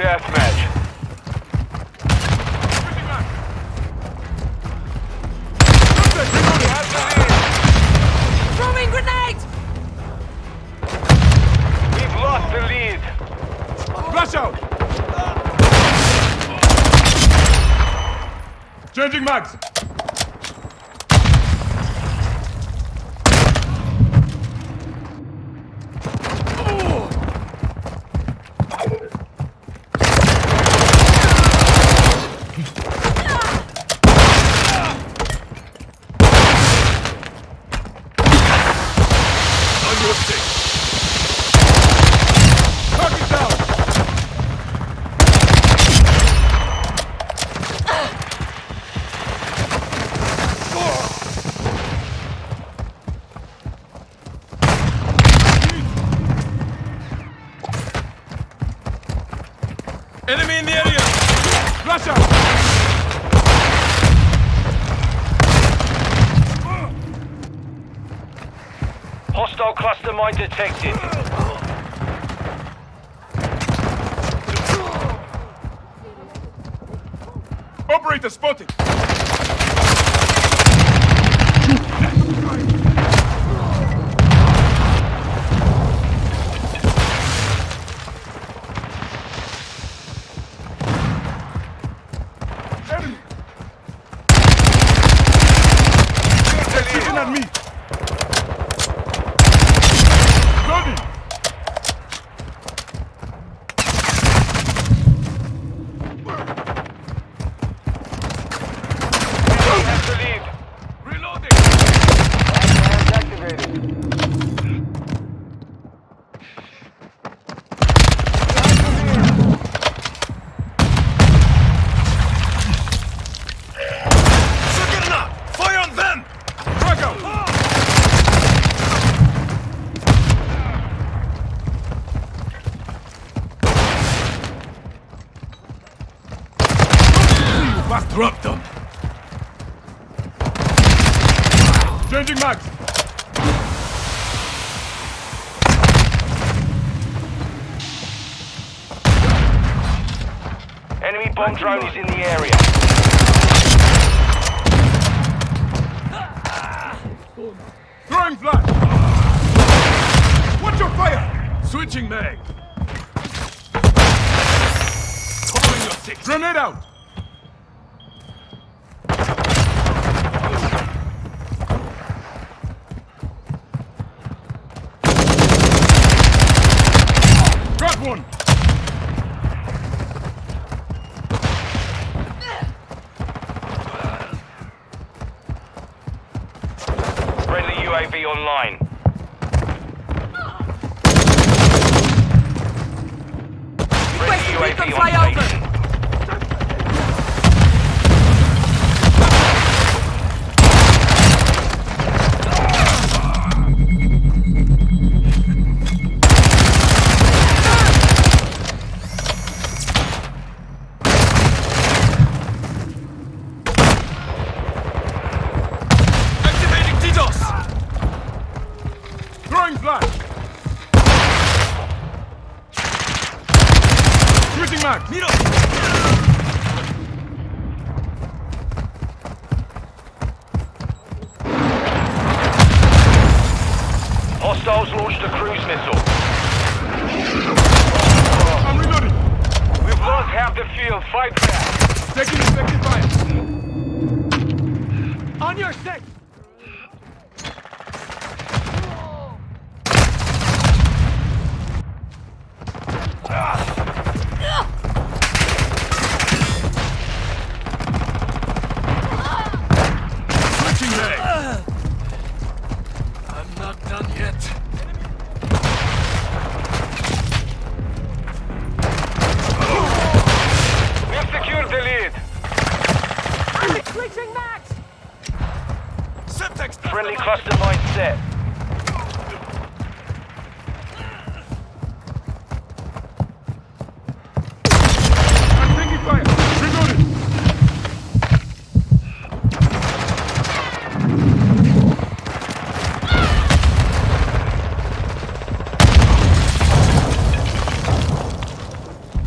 deathmatch. Have the lead. Throwing grenade! We've lost the lead. Rush out! Changing mags! On your six! Target down! Enemy in the area! Rush out! Hostile cluster mine detected. Operator spotted! At me! Loading! Have the lead. Reloading! Hands activated. Fire on them! Frag out! Must drop them! Changing mags! Enemy bomb drone is in the area. Throwing flash! Watch your fire! Switching mag! Covering your six! Grenade out! UAV online. Request UAV on station. Switching mag! Miro! Hostiles launched a cruise missile. I'm reloading! We've lost half the field. Fight back. Taking effective fire! On your six! Cluster mine set. I'm taking fire! Reloading!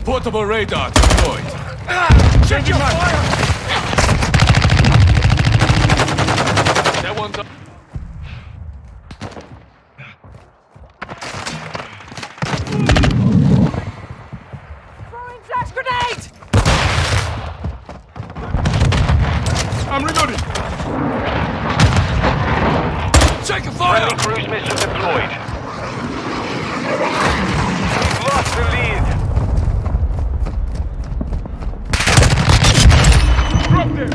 Portable radar deployed. Ah, Check your fire! That one's up. Throwing flash grenade! I'm reloading. Check your Friendly fire! cruise deployed. You've lost the lead. Drop there.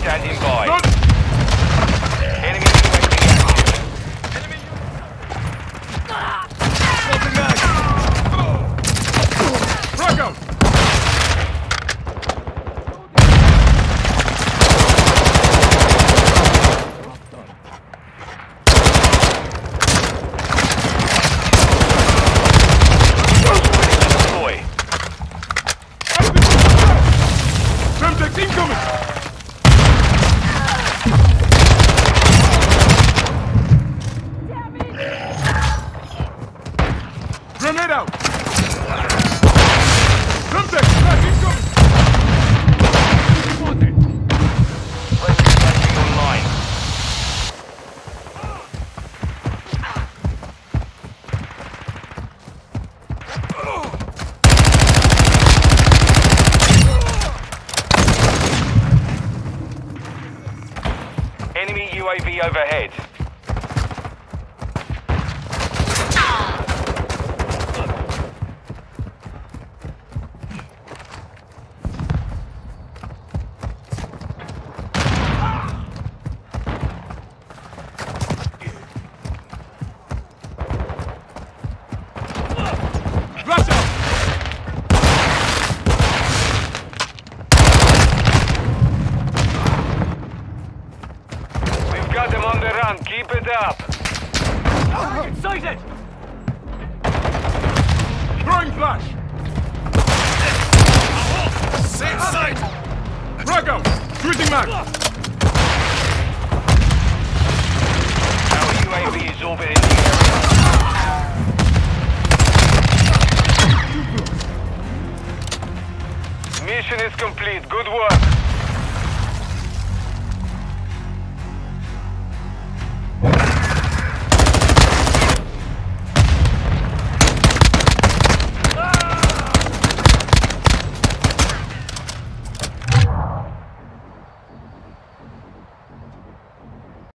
Standing by. Good. Enemy UAV active. Smoking mag. Frag out. Deploy. Semtex incoming. Damn it! Grenade out. Semtex back incoming. Friendly flashing online. Enemy UAV overhead. Flash out. We've got them on the run. Keep it up. Sighted! Throwing flash. Safe side! Frag out. Shooting mag.